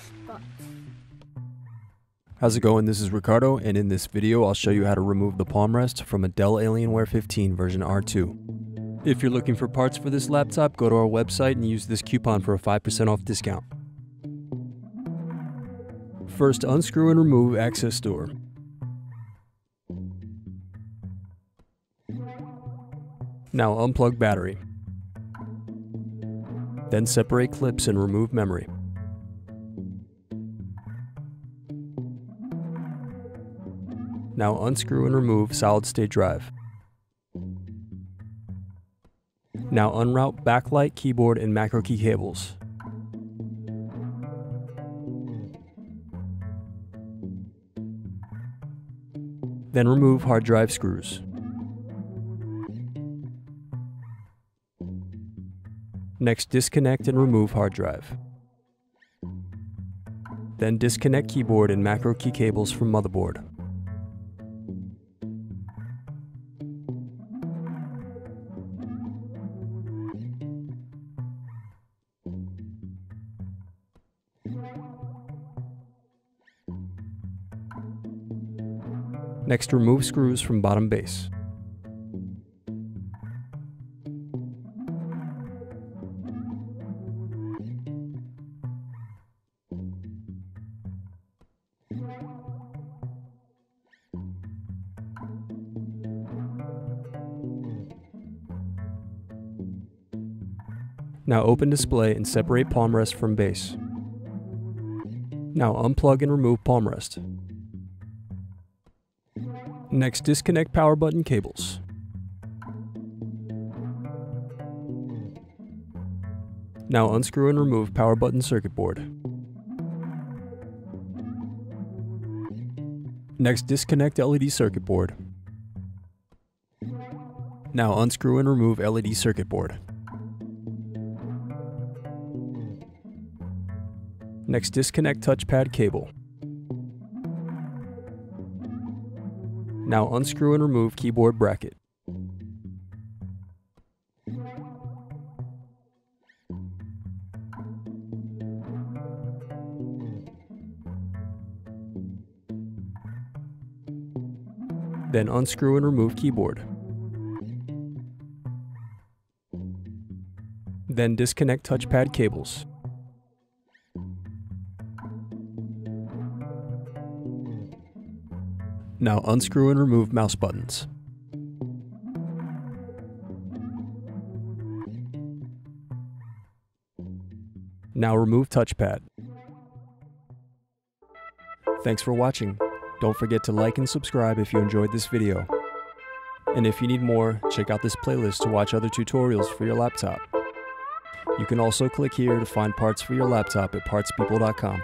Xbox. How's it going? This is Ricardo, and in this video I'll show you how to remove the palm rest from a Dell Alienware 15 version R2. If you're looking for parts for this laptop, go to our website and use this coupon for a 5% off discount. First, unscrew and remove access door. Now unplug battery. Then separate clips and remove memory. Now unscrew and remove solid state drive. Now unroute backlight, keyboard, and macro key cables. Then remove hard drive screws. Next, disconnect and remove hard drive. Then disconnect keyboard and macro key cables from motherboard. Next, remove screws from bottom base. Now open display and separate palm rest from base. Now unplug and remove palm rest. Next, disconnect power button cables. Now unscrew and remove power button circuit board. Next, disconnect LED circuit board. Now unscrew and remove LED circuit board. Next, disconnect touchpad cable. Now unscrew and remove keyboard bracket. Then unscrew and remove keyboard. Then disconnect touchpad cables. Now unscrew and remove mouse buttons. Now remove touchpad. Thanks for watching. Don't forget to like and subscribe if you enjoyed this video. And if you need more, check out this playlist to watch other tutorials for your laptop. You can also click here to find parts for your laptop at partspeople.com.